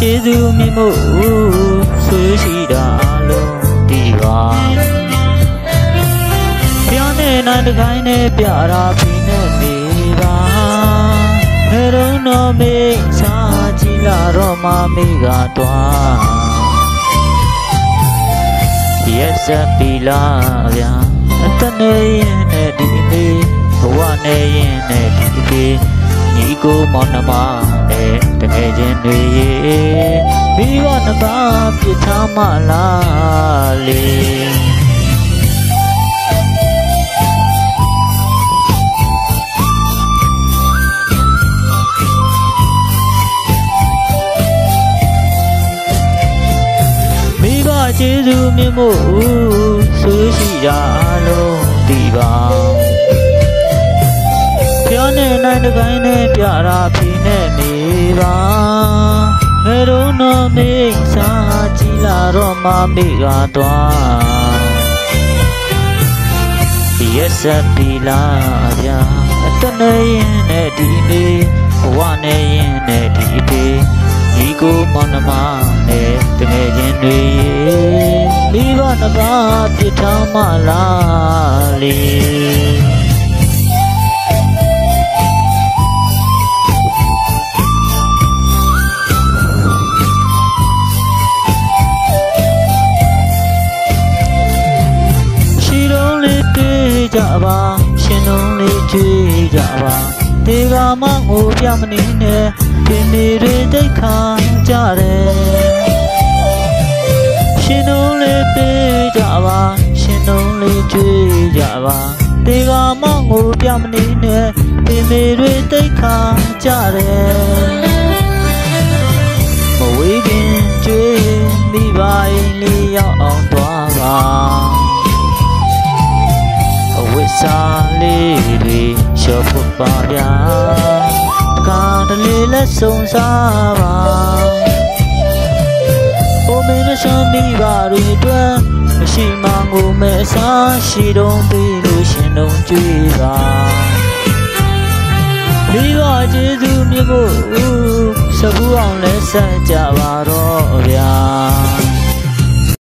ကျေးဇူးမြင့်မို့ဆွေရှိတာအလုံးဒီပါပြောင်းနေနိုင်တကိုင်းနဲ့ပြတာဖိနဲ့နေပါဘယ်တော့တော့မေးစားကြည့်လာတော့မမေးကတော့ရက်စပီလာဗျာအတနေရင်နဲ့ဒီမေးဘဝနဲ့ရင်နဲ့ဒီမေး ညီကိုမောင်နှမနဲ့တကယ်ချင်းတွေမိဘနှစ်ပါးပြစ်ထားမှလားလေမိဘကျေးဇူးမြင့်မို့ဆွေးရှိကြလုံးဒီပါ ပြောနေနိုင်တကိုင်းနဲ့ပြတာဖြီနဲ့နေပါငယ်တော့တော့မေးစားကြည့်လာတော့မမေးကတော့ရက်စပီလာဗျာအတနေရင်နဲ့ဒီမေးဘဝနဲ့ရင်နဲ့ဒီပေညီကိုမောင်နှမနဲ့တငယ်ချင်းတွေမိဘနှစ်ပါးပြစ်ထားမှလားလေ ကြပါရှင်လုံးလေးကြွေးကြပါဒီကမှငိုပြမနေနဲ့ပြင်းနေတွေတိတ်ခါကြတယ်ရှင်လုံးလေးပြေးကြပါရှင်လုံးလေးကြွေးကြပါဒီကမှငိုပြမနေနဲ့ပြင်းနေတွေတိတ်ခါကြတယ်မဝေးခင်ကြွေးမိပါရင်လေးရောက်အောင်သွားပါအဝိ စာလေးတွေလျှော်ဖို့ပါဗျာတကားတလေးလက်ဆုံးစားပါဘုံမင်းနဲ့ဆောင်မိပါတွေအတွက်မရှိမှငိုမဲ့အစားရှိတော့ပြီးလို့ရှင်တော့ကြွေးပါမိဘကျေးဇူးမြတ်ဖို့စဘူးအောင်လဲဆက်ကြပါတော့ဗျာ